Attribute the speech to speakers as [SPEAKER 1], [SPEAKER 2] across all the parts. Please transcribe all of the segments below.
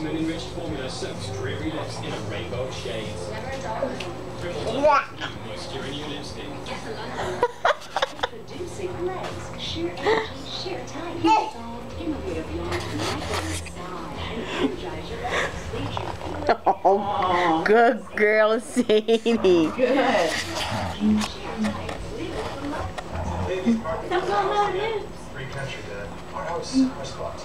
[SPEAKER 1] vitamin-enriched formula soaks dreary lips in a rainbow of shades. Triple moisture in your lipstick.
[SPEAKER 2] Producing legs, sheer energy, sheer tight. Innovative long massage and energize your legs. Leave your feet
[SPEAKER 3] Oh, good girl, Sadie.
[SPEAKER 4] Good.
[SPEAKER 5] Country, Dad. Our house, our spots.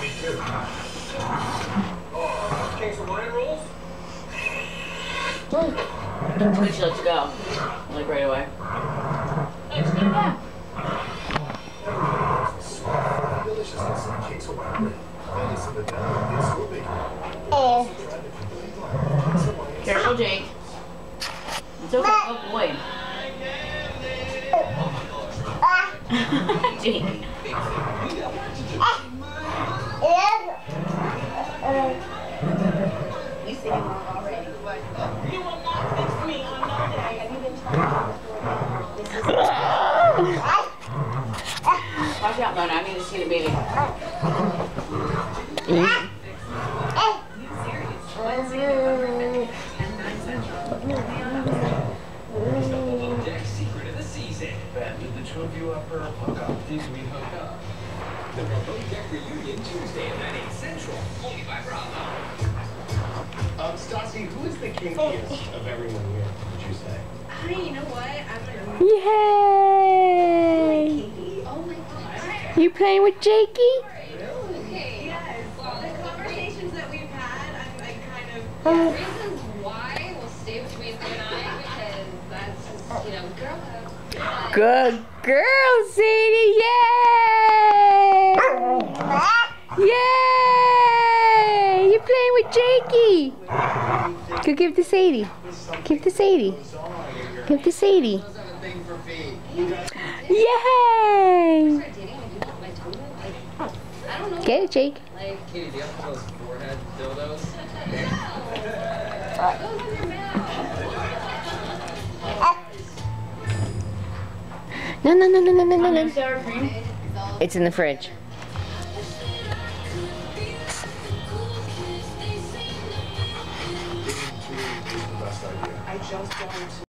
[SPEAKER 5] Me too. Oh, King's Hawaiian rolls?
[SPEAKER 4] At least she lets you go. Like right away.
[SPEAKER 5] Of the down. It's so big.
[SPEAKER 4] Careful, Jake. It's okay. Oh boy. Watch out, Mona. I need to see the baby.
[SPEAKER 1] Deck secret of the season.
[SPEAKER 5] Ben, did the two of you ever hook up?
[SPEAKER 1] Did we hook up? The Below Deck reunion Tuesday at 9, 8 central. Only by Bravo.
[SPEAKER 5] Um, Stassi, who is the kinkiest of everyone here, would you say?
[SPEAKER 6] Hey, you know what? I'm gonna.
[SPEAKER 3] Yay!
[SPEAKER 6] Oh my gosh.
[SPEAKER 3] You playing with Jakey?
[SPEAKER 6] Okay. Yes. The conversations that we've had, I'm, I kind of.
[SPEAKER 3] Oh.
[SPEAKER 6] You know, girlhood. But
[SPEAKER 3] Good girl, Sadie! Yay! Yay! You playing with Jakey? Go give to Sadie. Give to Sadie. Give to Sadie. Yay!
[SPEAKER 6] start dating and you have my tongue out, like, I don't know.
[SPEAKER 3] Get it, Jake.
[SPEAKER 6] Like,
[SPEAKER 1] Katie, do you have those forehead dildos?
[SPEAKER 6] Uh,
[SPEAKER 3] No, no, no, no, no, no, no, no. It's in the fridge.
[SPEAKER 2] I just don't